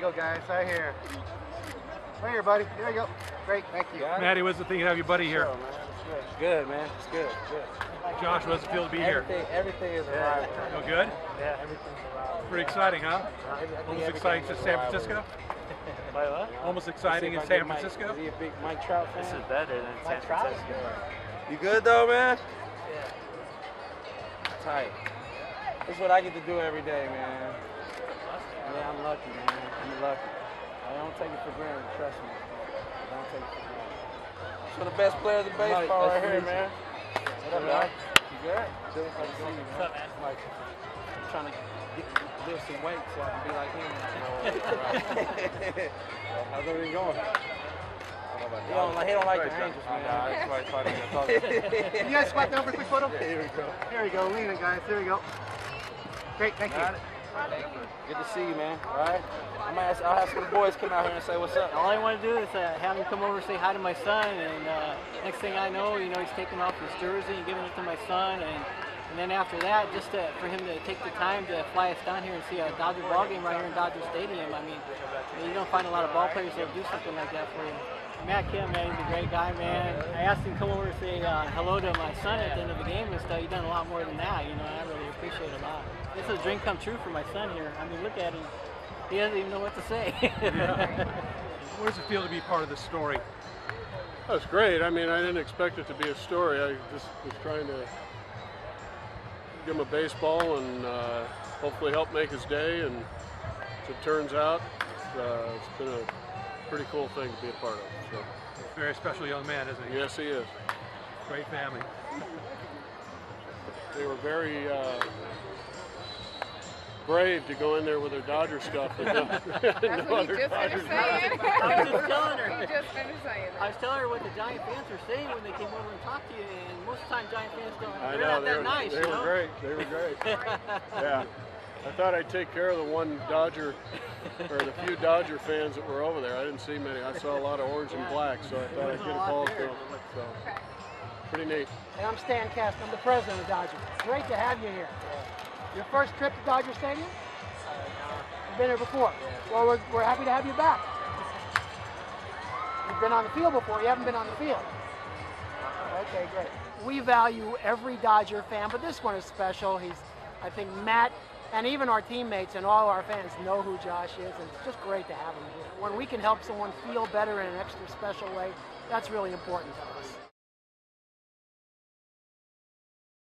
go, guys. Right here. Right here, buddy. There you go. Great. Thank you. Maddie, what's the thing to have your buddy here? It's good, man. It's good. Good. Josh, what's it feel to be here? Everything, everything is arriving. Feel good? Yeah, everything's arriving. Pretty exciting, huh? I Almost exciting to San. Francisco? By what? Almost exciting in See if I San get Mike- Francisco? Is he a big Mike Trout fan? This is better than San Mike Trout? Francisco. You good though, man? Yeah. Tight. This is what I get to do every day, man. Yeah, I'm lucky, man. I'm lucky. I don't take it for granted, trust me. I don't take it for granted. It's one of the best players in baseball right here, man. What up, man? You good? Good. Good to see you, man. What's up, man? Like, I'm trying to get, lift some weight so I can be like him. How's everything going? He don't, like- he don't like the Angels, man. Can you guys squat down for a quick photo? Here we go. Here we go. Lean it, guys. There we go. Great. Thank you. It. Good to see you, man. All right. I'm gonna ask, I'll have some boys come out here and say what's up. All I want to do is uh, have him come over and say hi to my son, and uh, next thing I know, you know, he's taking off his jersey and giving it to my son, and and then after that, just to, for him to take the time to fly us down here and see a Dodger ball game right here in Dodger Stadium. I mean, you don't find a lot of ball players that do something like that for you. Matt Kemp, man, he's a great guy, man. I asked him to come over and say uh, hello to my son at the end of the game and stuff. He's done a lot more than that, you know, and I really appreciate it a lot. It's a dream come true for my son here. I mean, look at him. He doesn't even know what to say. What does it feel to be part of this story? That's great. I mean, I didn't expect it to be a story. I just was trying to give him a baseball and uh, hopefully help make his day. And as it turns out, uh, it's been a pretty cool thing to be a part of. So, Very special young man, isn't he? yes, he is. Great family. They were very uh, brave to go in there with their Dodger stuff. And no, That's no what other he just Dodgers. finished saying. I was just telling her. He just finished saying I was telling her what the Giant fans were saying when they came over and talked to you, and most of the time Giant fans don't. I They're know not they that were, nice, they you were know. great. They were great. yeah. I thought I'd take care of the one Dodger, or the few Dodger fans that were over there. I didn't see many. I saw a lot of orange and black, so I thought I'd get involved with them. So, pretty neat. And I'm Stan Kasten. I'm the president of Dodger. Great to have you here. Your first trip to Dodger Stadium? You've been here before. Well, we're, we're happy to have you back. You've been on the field before. You haven't been on the field. Okay, great. We value every Dodger fan, but this one is special. He's, I think Matt and even our teammates and all our fans know who Josh is, and it's just great to have him here. When we can help someone feel better in an extra special way, that's really important to us.